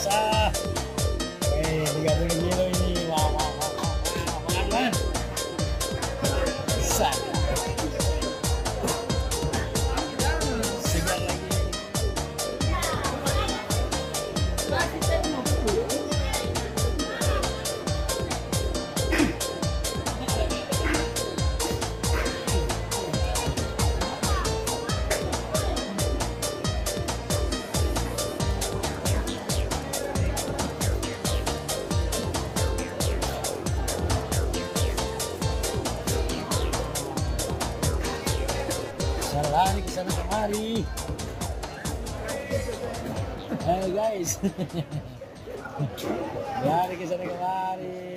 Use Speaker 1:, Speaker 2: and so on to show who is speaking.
Speaker 1: biasa. Wih, 30 kilo Sana lari ke sana kemari. Hey guys. lari ke sana kemari.